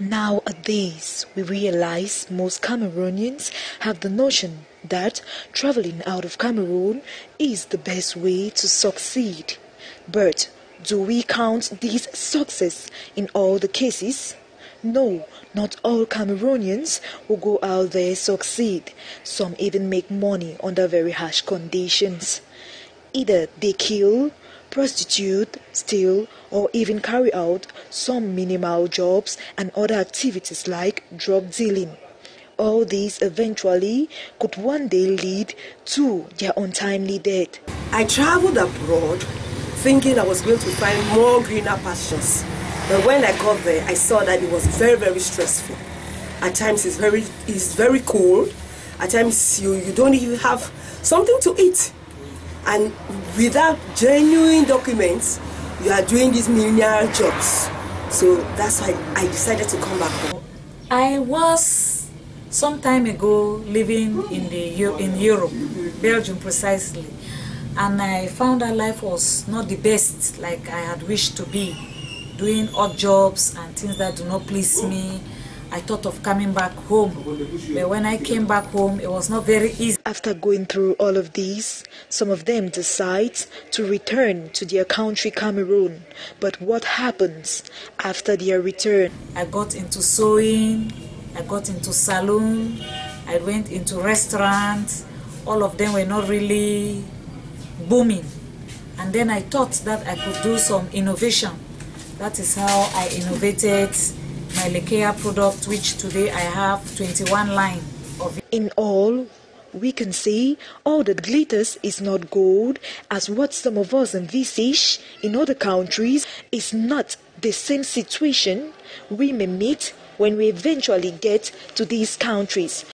Nowadays, we realize most Cameroonians have the notion that traveling out of Cameroon is the best way to succeed. But do we count this success in all the cases? No, not all Cameroonians who go out there succeed. Some even make money under very harsh conditions. Either they kill, prostitute, steal, or even carry out some minimal jobs and other activities like drug dealing. All these eventually could one day lead to their untimely death. I traveled abroad thinking I was going to find more greener pastures. But when I got there, I saw that it was very, very stressful. At times it's very, it's very cold. At times you, you don't even have something to eat. And without genuine documents, you are doing these menial jobs. So that's why I decided to come back home. I was some time ago living in the in Europe, Belgium precisely, and I found that life was not the best like I had wished to be, doing odd jobs and things that do not please me I thought of coming back home. But when I came back home, it was not very easy. After going through all of these, some of them decide to return to their country, Cameroon. But what happens after their return? I got into sewing, I got into saloon, I went into restaurants. All of them were not really booming. And then I thought that I could do some innovation. That is how I innovated my Lekea product, which today I have 21 line of. In all, we can say all that glitters is not gold, as what some of us envisage in other countries is not the same situation we may meet when we eventually get to these countries.